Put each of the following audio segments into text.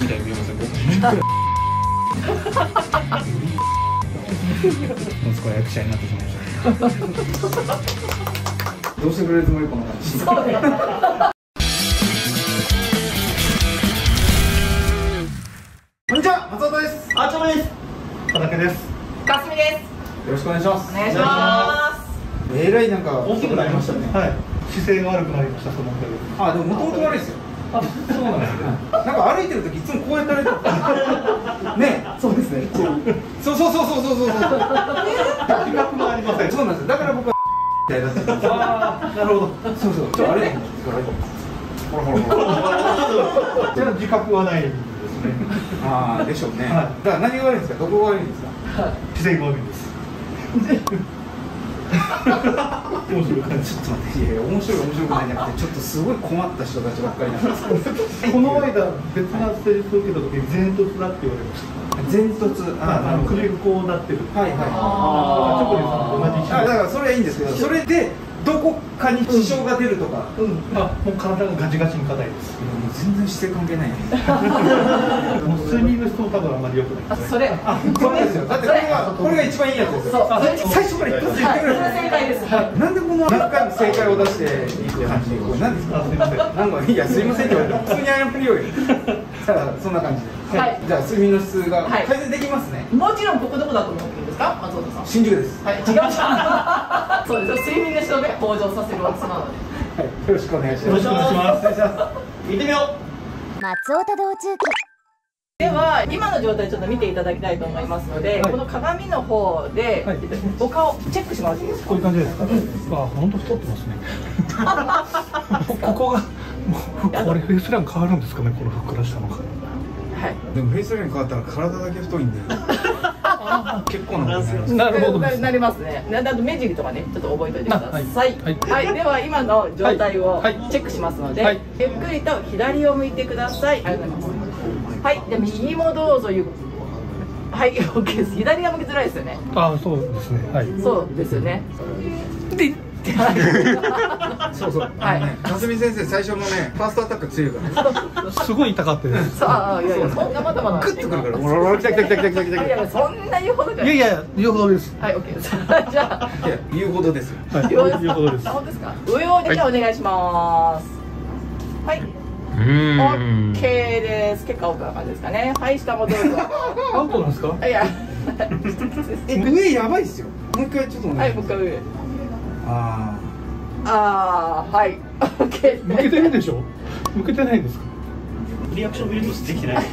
みたいに見えません息子は。役者になってしまい。ましたどうしてくれるつもりこの感じこんにちは松尾です。あちょです。田中です。かす。みです。よろしくお願いします。お願いします。えらいなんか大きくなりましたねはい姿勢が悪くなりましたそのおかげであでももともと悪いです。よあそうなんですねなんか歩いてる時いつもこうやって歩いてる。ね。そうですね。そうそうそうそうそうそう。そう自覚がありません。そうなんです。だから僕は。ああなるほど。そうそう。ちょっと歩いてみてほらほらほら。じゃあ自覚はないですね。ああでしょうね、はい。だから何が悪いんですか？どこが悪いんですか？姿勢が悪いです面白いちょっと待っていやいや面白い面白くないんじゃなくてちょっとすごい困った人たちばっかりなんですこの間別な施術を受けた時に前突だって言われました。前突ああの首がこうなってるはいはいあチョコリさんと同じあだからそれはいいんですけどそれでどこかに支障が出るとか、うん。あもう体がガチガチに硬いです。もう全然姿勢関係ないね。もう睡眠の質も多分あんまり良くない。ですねそれ。あそうですよだってこれがこれが一番いいやつです最初から一発で言ってくれる。正解です。なんでこの何回も正解を出していく感じでこれ何ですか？あすみませんなんかいやすいませんって言われて普通に謝りようよさあそんな感じで、はい。じゃあ睡眠の質がはい。改善できますね、もちろんここどこだと思ってるんですか？松本さん。新宿です。はい。違うじゃんそうです。よ睡眠の人をね向上させるお店なのではい、よろしくお願いします。よろしくお願いします。お願いします。行ってみよ松尾多道中。記では今の状態ちょっと見ていただきたいと思いますので、はい。この鏡の方で、はい。お顔チェックしてもらっていいですこういう感じですか、あ本当太ってますね。ここがもうこれフェイスライン変わるんですかね？このふっくらしたのがはい。でもフェイスライン変わったら体だけ太いんで 結構ななるほど。ななりますね。なあと目尻とかねちょっと覚えておいてください。あはい。はい、はい。では今の状態をはい。チェックしますので、はい。ゆっくりと左を向いてください。ありがとうございます。はい。で右もどうぞゆっはい。OK です。左が向きづらいですよね。あそうですね。はい。そうですよね。ではい そうそう、はいあのね、かすみ先生最初のねファーストアタック強いから。すごい痛かったですさあいやいや。そんなまだまだ。グッとくるから。ほらほら来た来た来た来た来た来た。来いやいやそんな言うほどじゃない。いやいや言うほどです。はい OK です じゃあ。たいや言うほどですよ。はい。言うほどですあ本当ですか？上をでじゃあお願いします。はい。うーん。OK です。結果多くな感じですかね。はい下もどうぞ。アウトなんですか？いや。え上やばいっすよ。もう一回ちょっとおはいもう一回上ああーはい。OK 向けてるでしょ？向けてないんですか？リアクションビルドできてない。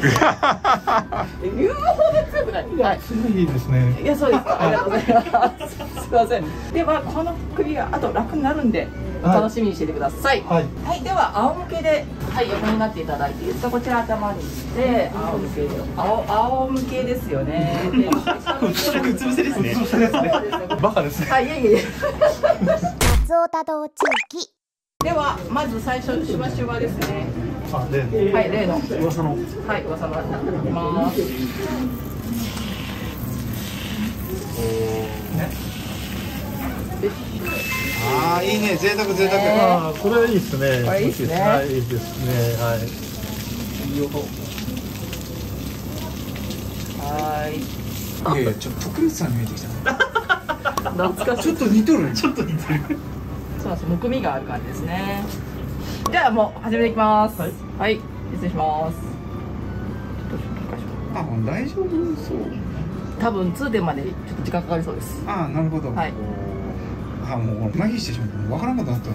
言うほど強くない？はい強いですねいやそうですかありがとうございますすいませんではこの首があと楽になるんでお楽しみにしててくださいはいはい、では仰向けで、はい、横になっていただいて。こちら頭にして、仰向けで、仰仰向けですよね。でそれ靴伏せですね。そうですね。バカですねはい、いえいえいえ。松尾多道中記では、まず最初しましょうはですね。あではい、例の。噂のはい、噂の。いきます。ああいいね贅沢贅沢、ねああこれいいですねこれいいっすねはいいいですねはいいい音はいやいやちょっと徳光さんに見えてきた 懐かしい。ちょっと似とるねちょっと似てる。そうなんです。むくみがある感じですね。じゃあ、もう始めていきます。はい。はい、失礼します。あ大丈夫そう。多分通電までちょっと時間かかりそうです。ああなるほど、はい。あもう麻痺してしまって分からなくなった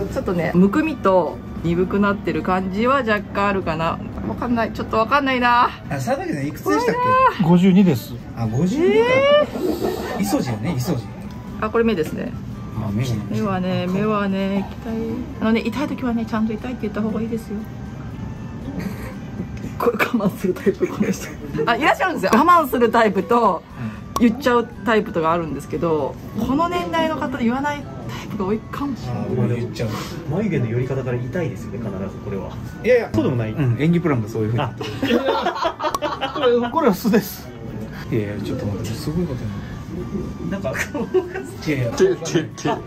のちょっとねむくみと鈍くなってる感じは若干あるかな。わかんない。ちょっとわかんないな。あ佐竹さんいくつでしたっけ？52です。あ52か、イソジやねイソジあこれ目ですねあ目はね目はね痛いあのね痛い時はねちゃんと痛いって言った方がいいですよ。これ我慢するタイプこの人あいらっしゃるんですよ。我慢するタイプと言っちゃうタイプとかあるんですけどこの年代の方で言わないタイプが多いかもしれない。言っちゃう。眉毛の寄り方から痛いですよね、必ずこれは。いやいや。そうでもない。うん演技プランがそういうふうに。あ、これこれは素です。いやいやちょっと待ってすごいことにななんか、るいやいや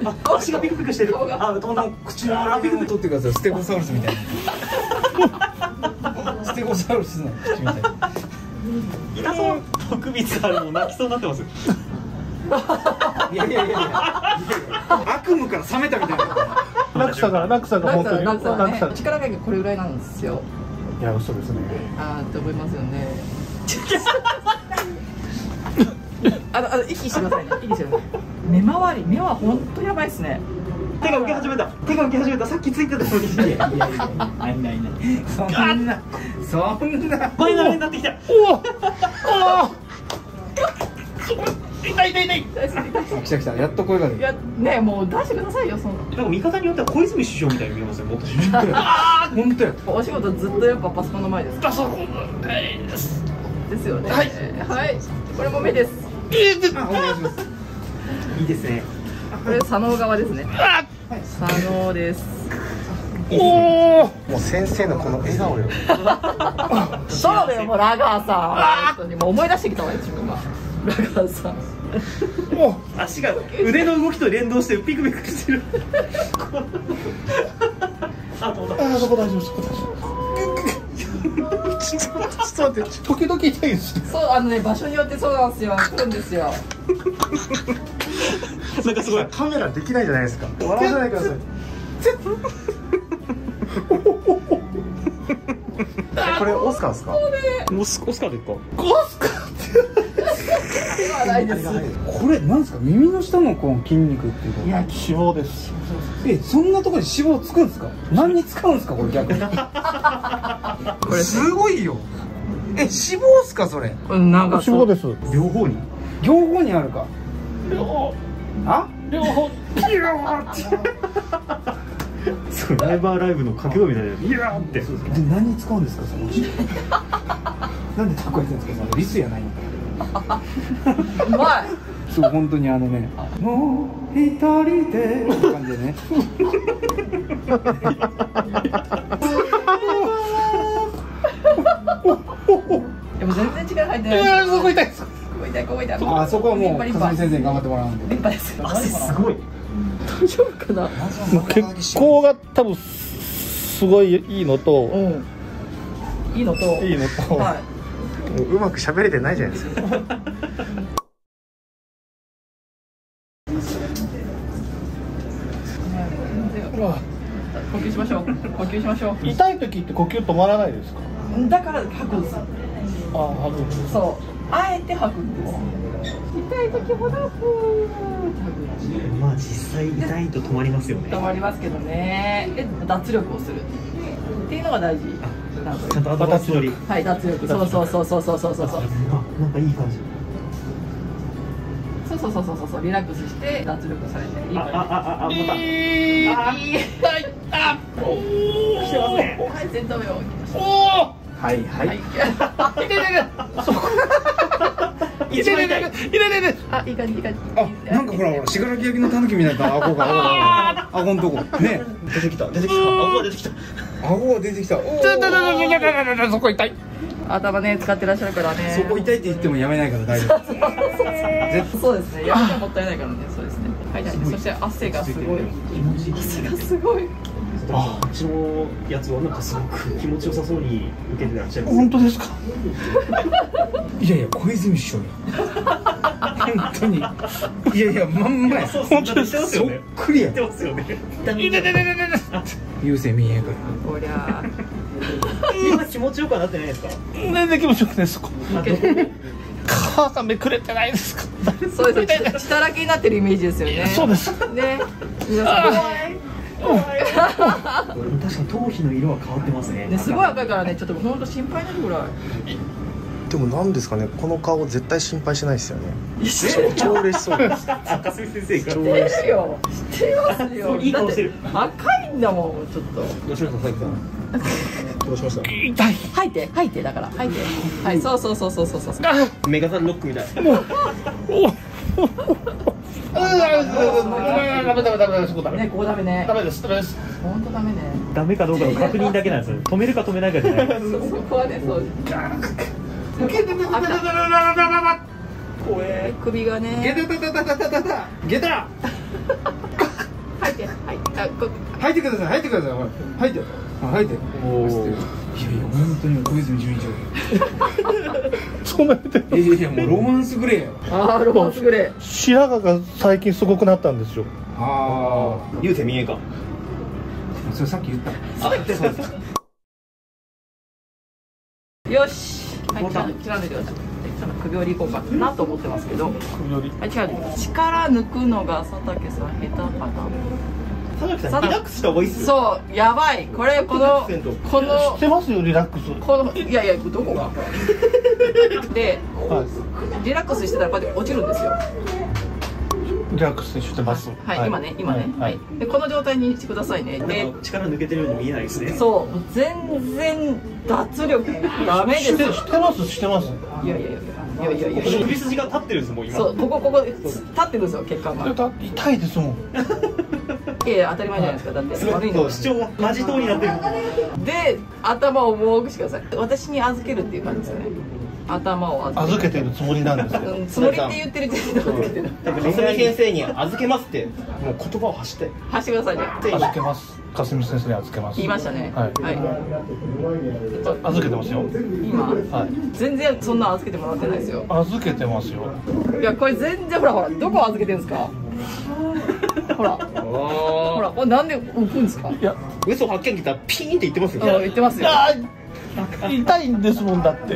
あ、足がピクピクしてる。あ、どんどん口のあピクピク取ってください。ステゴサウルスみたいな。ステゴサウルスの口みたい痛そう徳光さんもう泣きそうになってますいやいやいやいや。悪夢から覚めたみたいな。落差が落差が本当に。落差力加減がこれぐらいなんですよ。いや嘘ですね。あーって思いますよね あのあの息してくださいね。息してください目周り目は本当やばいですね。手が浮き始めた。手が浮き始めた。さっきついてたのに。いやいやいや。ないないない。そんな。そんな。ファイナルになってきた痛い。痛い。痛い。大好き大好あ来た来たやっと声が出るやねもう出してください。よそのなんか見方によっては小泉首相みたい。に見えますよもっと本当やお仕事ずっとやっぱパソコンの前ですパソコンですですよねはい。はい。これも目ですいいいですね。これ左脳側ですね。あ左脳です。おおもう先生のこの笑顔よ。そうだよもうラガーさん。本当にもう思い出してきたわよ自分が。ラガーさん。お足が腕の動きと連動してピクピクしてる。あそこ大丈夫そこ大丈夫ちょっと待って時々痛いですそうあのね場所によってそうなんですよ。来るんですよなんかすごい。カメラできないじゃないですか。笑わせないでください。えこれオスカーですか？オスオスカーですかではないです。これなんですか？耳の下のこの筋肉っていうかいや脂肪ですえそんなところに脂肪つくんですか？何に使うんですかこれ逆に？これすごいよ。え脂肪っすかそれ？これ長脂肪です。両方に？両方にあるか？両方。あ？両方。すごいライバーライブの掛け声みたいな。イヤーって。で何に使うんですかその なんでタコやってるんですかそのリスやないの？かうまいそう本当にあのねもう一人でって感じでね。でも全然力入ってない。あそこ痛いですここ痛い。ここ痛いあそこはもうすみ先生に頑張ってもらうんで。リンパです汗すごい。大丈夫かな？血行が多分すごいいいのとうん。いいのと。いいのと、はい。うまく喋れてないじゃないですかましょう。痛い時って呼吸止まらないですか？だから吐くんですあ吐くんです。そう。あえて吐くんです。痛い時ほどふーまあ実際痛いと止まりますよね。止まりますけどね。で脱力をするっていうのが大事。ちゃんと脱り。はい脱力。そうそうそうそうそうそうそうあなんかいい感じ。そうそうそうそうそう。リラックスして脱力されて。いい感じ。ああああまた。あああ来てますねはい全止めをはいはい、はい一番痛いあいい感じいい感じあなんかほらほら信楽焼きのタヌキみたいな顎が顎のとこね出てきた出てきた顎が出てきた顎が出てきたおーそこ痛い頭ね使ってらっしゃるからねそこ痛いって言ってもやめないから大丈夫そうですねやめてもったいないからねそうですねはいはいそして汗がすごい汗がすごいあ。っちのやつはなんかすごく気持ちよさそうに受けてらっしゃいます。本当ですか？いやいや小泉首相や本当に。いやいやまんまや。そうそうしてますよそっねくりや。言ってますよね。優勢見えへんからこりゃ今気持ちよくはなってないですか全然気持ちよくないです母さんめくれてないですかそうですね血だらけになってるイメージですよねそうですね皆さん確かに頭皮の色は変わってますねねすごい赤いからねちょっと本当心配になるぐらい。でもなんですかねこの顔絶対心配しないですよね。超嬉しそうです。赤杉先生が。知ってるよ。知ってますよ。いい顔してる。赤いんだもんちょっと。吉野さんさっきどうしました？痛い。吐いて吐いてだから。吐いて。はいそうそうそうそうそうそう。あメガサンロックみたい。おあ ダメダメダメダメそこダメねここダメね。ダメです。ダメです。本当ダメね。ダメかどうかの確認だけなんですよ止めるか止めないかじゃない。そこはねそう。怖え首がゲねタタタタタタタゲタ吐いてはいあこ吐いてください吐いてくださいほら吐いてあ吐いていや本当に小泉純一郎そんな見ていやいやもうロマンスグレー。よああロマンスグレー。白髪が最近すごくなったんですよ。ああ言うて見えかそれさっき言ったあそうですよしはい切ら切らないでくださいちょっと首折りいこうかなと思ってますけど首よりはい違う力抜くのが佐竹さん下手かな佐々木さんリラックスした方がいいっすよ。そうやばい。これこの100%こ知のってますよリラックス。このいやいやどこが？ではい。リラックスしてたらこうやって落ちるんですよ。リラックスしてます。はい、今ね今ね。ははい。い、でこの状態にしてくださいね。で力抜けてるように見えないですね。そう全然脱力。ダメです。してしてますしてます。いやいやいやいやいやいや。首筋が立ってるんですもん今。そうここここ立ってるんですよ血管が。だ痛いですもん。いやいや当たり前じゃないですか。だって悪いの。そう主張がマジ党になってる。で頭をもうしてください。私に預けるっていう感じですよね頭を預けて。るつもりなんですようんつもりって言ってる時点で預けてる。先生に預けますってもう言葉を発して。走ってくださいね。預けます。かすみ先生に預けます。言いましたね。はい。はい、あ預けてますよ。今。はい。全然そんな預けてもらってないですよ。預けてますよ。いやこれ全然ほらほらどこ預けてるんですか？ほら。ほらこれなんで置くんですか？いや。嘘発見来たらピーンって言ってますよ。あ言ってますよ。あ痛いんですもんだって。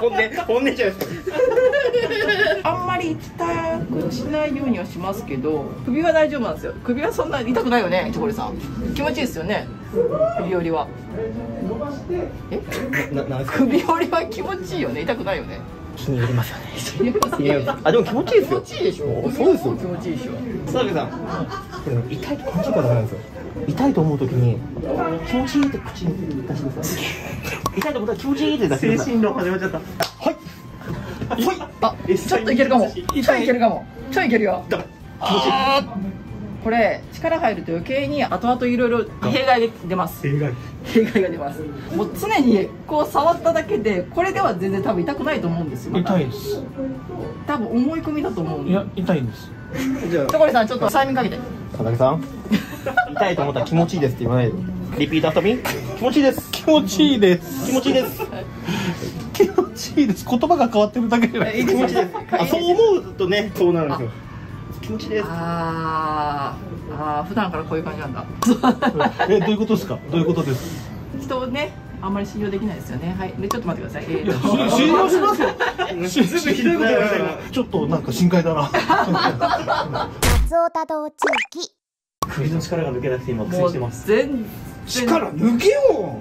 本音本音じゃない。ですかあんまり痛くしないようにはしますけど首は大丈夫なんですよ。首はそんな痛くないよねチョコレさん。気持ちいいですよね。首折りは。え？首折りは気持ちいいよね。痛くないよね。気に入りますよね。あでも気持ちいいですよ。気持ちいいでしょ。そうですよ。気持ちいいでしょ。佐竹さん。痛いと感じるからダメなんですよ痛いと思うときに気持ちいいって口に出してください。痛いと思ったら気持ちいいって出してください。精神論始まっちゃった。はい。あちょっといけるかも。ちょっといけるかも。ちょいいけるよ。ダメこれ力入ると余計に後々いろいろ弊害が出ます。正解弊害が出ます。もう常にこう触っただけでこれでは全然多分痛くないと思うんですよ。また痛いです。多分思い込みだと思うんで。いや痛いんです。じゃあチョコレさんちょっと催眠かけて。佐竹さん痛いと思ったら気持ちいいですって言わないで。 repeat after me 気持ちいいです。気持ちいいです。気持ちいいです。気持ちいいです。言葉が変わってるだけじゃない。気持ちいいです。あそう思うとねそうなるんですよ。気持ちいいです。あーあー普段からこういう感じなんだ。えどういうことですか？どういうことです？人をねあんまり信用できないですよね。はい。でちょっと待ってください。えーと。信用しますよ。すぐひどいこと言われた今ちょっとなんか深海だな。松尾多動地域首の力が抜けなくて今苦もう戦してます。全然力抜けよ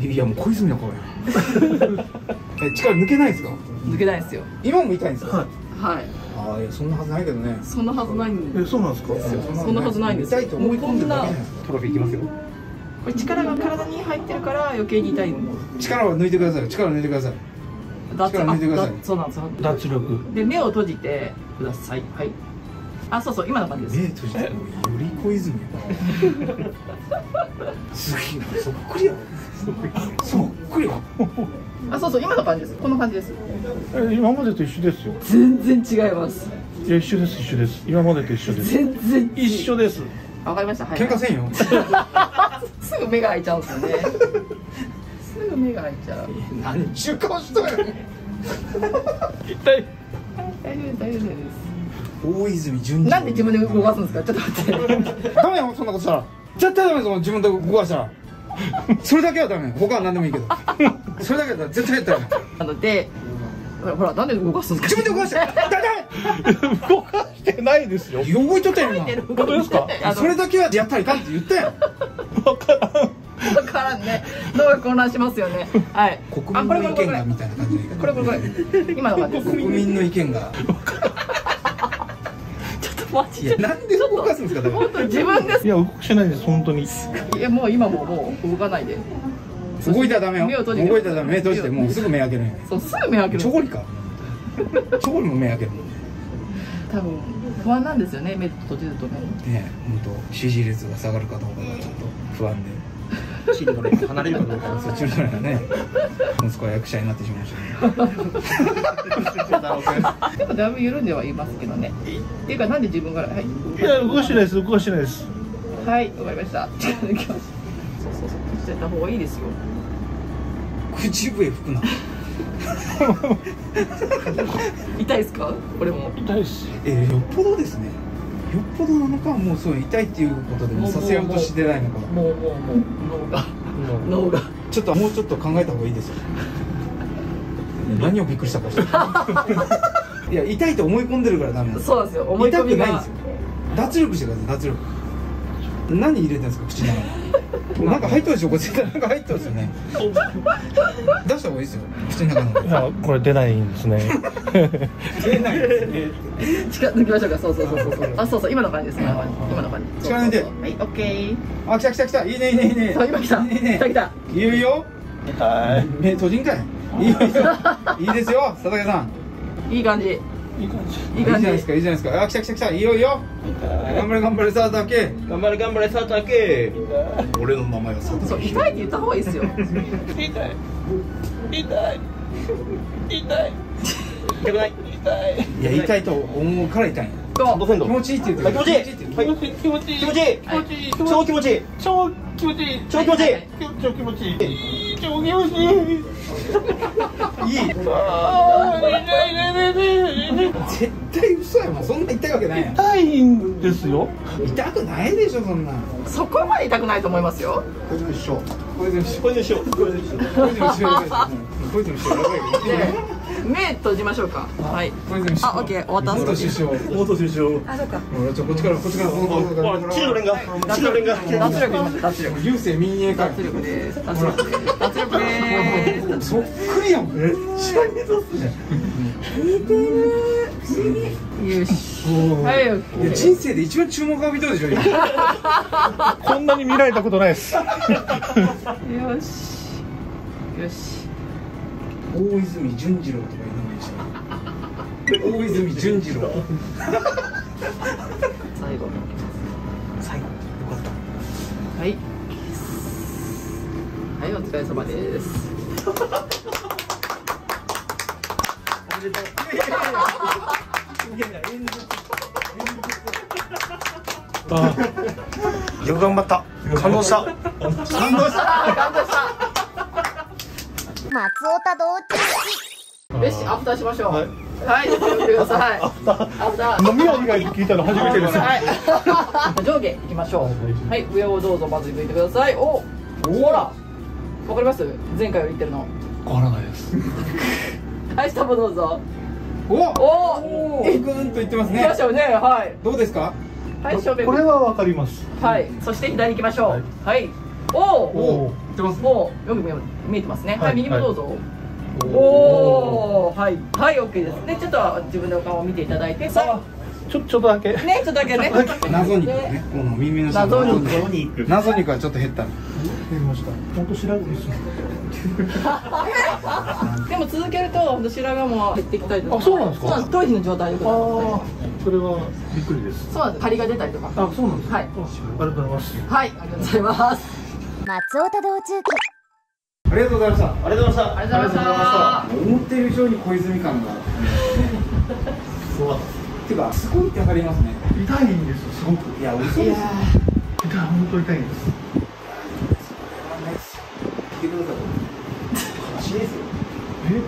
いやもう小泉の顔や え力抜けないですか？抜けないですよ。今も痛いんですか？はい。ああいやそんなはずないけどね。そんなはずないんでえそうなんですか？そんなはずないんです。よ痛いと思い込んでるだけじゃないですか？トロフィーいきますよ。これ力が体に入ってるから余計に痛いん力を抜いてください。力を抜いてください。脱力抜いてください。あ脱そうなんです。よ脱力。で目を閉じてください。はいあそうそう今の感じです。目閉じてより小泉。やすげえなそっくりや。そっくりや。あそうそう今の感じです。この感じです。え今までと一緒ですよ。全然違います。いや一緒です一緒です。今までと一緒です。全然一緒です。わかりました。はい。喧嘩せんよ。すぐ目が開いちゃうんですよね。すぐ目が開いちゃう。何ちゅう顔しとんや痛い大丈夫です大丈夫です大泉純次なんで自分で動かすんですか？ちょっと待って。ダメよそんなことしたら。絶対ダメその自分で動かしたら。それだけはダメ他は何でもいいけど。それだけだったら絶対やったら。ダメなのでほらほらなんで動かすんですか？自分で動かしてダメ動かしてないですよ。動いとったやん今。本当ですか？それだけはやったらいかんって言ったやんわからん。わからんね。脳が混乱しますよね。はい。国民の意見がみたいな感じで。これこれこれ今の感じ国民の意見がマジでなんで動かすんですか本当に自分でいや動かしてないです本当に。すいやもう今ももう動かないで。動いたらダメよ。目を閉じて。動いたらダメ。目閉じてもうすぐ目開ける。そうすぐ目開ける。チョコリか。チョコリも目開ける。多分不安なんですよね目閉じるとね。ね本当支持率が下がるかどうかがちょっと不安でチームの連離れるかどうかそっちの人がね。息子は役者になってしまいましたね。でもだいぶ緩んではいますけどね。っていうかなんで自分からはい。いや動かしてないです動かしてないです。はいわかりました。そうそうそうしてた方がいいですよ。口笛吹くな。痛いですか？これも。痛いしえーよっぽどですねよっぽどなのかもうそう痛いっていうことでもさせようとしてないのかもうもうもう脳が脳がちょっともうちょっと考えた方がいいですよ何をびっくりしたかしていや痛いと思い込んでるからダメなんですそうですよ思い込みがくないんですよ脱力してください脱力何入れてんですか口の中になんか入ってるでしょこれ絶対なんか入ってますよね。出した方がいいですよ。口の中の。いやこれ出ないんですね。出ないですね。近づきましょうか。そうそうそうそうあそうそう今の感じです。ね今の感じ。近づいて。はいオッケーあ来た来た来た。いいねいいねいいね。そう今来た。いいね。来た来た。いいよ。いい。よ目閉じんかい。いいよいいですよ。佐竹さん。いい感じいい感じ。いい感じ。いいじゃないですかいいじゃないですか。あ来た来た来た。いいよいいよ。頑張れ頑張れ佐竹頑張れ頑張れ佐竹俺の名前は佐そう痛いって言った方がいいですよ。痛い。痛い。痛い。痛くない？痛い。いや痛いと思うから痛い。気持ちいいって言ってあ気持ちいい。気持ちいいって言って気持ちいい。気持ちいい。超気持ちいい。超気持ちいい。超気持ちいい。超気持ちいい。超気持ちいい。いい絶対嘘やもん。そんな痛いわけないやん。痛いんですよ。痛くないでしょそんな。んそこまで痛くないと思いますよ。これでも一緒。これでも一緒。これでしょこれでしょこれでも一緒やばい。これでも一緒やばい。目閉じましょうか。はい。あオッケー終わった元首相。元首相。あそうか。こっちからこっちからこっちから。チルドレンがチルドレンが脱力。今脱力。流星民営化脱力です。脱力です。脱力ですそっくりやもん。めっちゃ似とっすねよし。はいオッケーいや人生で一番注目浴びとるでしょ今。こんなに見られたことないです。よし。よし。大泉純次郎とかいう名前でした大泉純次郎。最後。最後。よかった。はい。はいお疲れ様ですあよく頑張った感動した感動した感動した松尾田道中よしアフターしましょうはいやってくださいアフター飲み屋以外聞いたの初めてですはい上下いきましょうはい上をどうぞまず向いてくださいおほらわかります前回より言ってるの変わらないですはい下もどうぞ。おおおぐんと言ってますね。いきましょうねはい。どうですか？はい正面。これはわかります。はいそして左行きましょう。はい。おおおお言ってます。もうよく見え見えてますね。はい、はい右もどうぞ。おおー、はい、はい、オッケーです。ね、ちょっと自分のお顔を見ていただいて、さちょちょっとだけ。ね、ちょっとだけね。謎肉ね。この耳の下の謎肉肉謎肉はちょっと減ったやりました本当調べですね。でも続けると、ほんと白髪も減ってきたりとか。あそうなんですか？そうなんです。当時の状態で。あそうあそれはびっくりです。なんです。張りが出たりとか。あそうなんですか？はい。あありがとうございます。はい、ありがとうございます。松尾田道中記ありがとうございました。ありがとうございました。ありがとうございま思ってる以上に小泉感が。すごかっていうかすごいってわかりますね。痛いんですよすごく。いや嘘す。いやですい本当痛いんです聞いてください。足ですよ。え？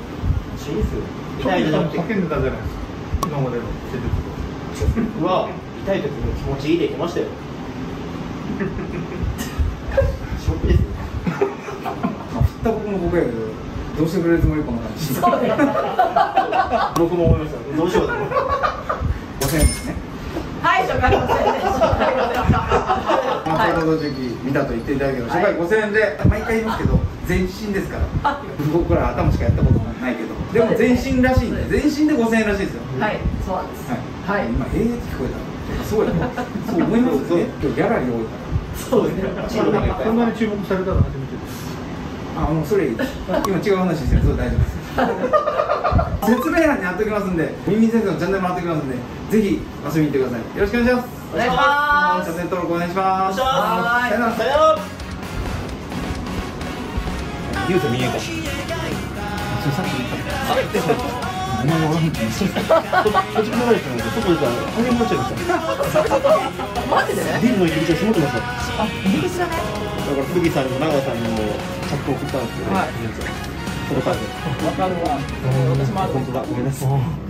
足ですよ。痛いじゃなくてと叫んでたじゃないですか今までの施術痛い時に気持ちいいって言ってましたよ。ショックですよ。まあ振った僕も僕やけどどうしてくれるつもりこの感じそうね。僕も思いました。どうしようと思って。5000円ですねの時期見たと言っていただけど初回5000円で毎回言いますけど全身ですから。僕ら頭しかやったことないけど。でも全身らしいんで全身で5000円らしいですよ。はい、そうなんです。はい、はい。今ええって聞こえた。そうやそう思いますよね今日ギャラリー多いから。そうですね。こんなに注目されたの初めてです。あもうそれいいです。今違う話してる。そう大丈夫です説明欄に貼っておきますんで耳先生のチャンネルもってきますんでぜひ遊びに行ってください。よろしくお願いします。お願いします。チャンネル登録お願いします。さよなら。さよなら。言うと見えかそさっき見たあってお前がんって言ってた閉じ込めらの外出たら大変になっちゃいましたマジでビルの入り口が閉まってましたあ入り口だねだから福さんにも長さんにもチャット送ったんですけど、はいわかるわ。私もある。本当だ。ごめんなさい。